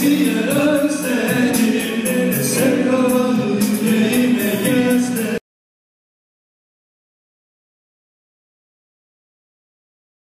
see and understand.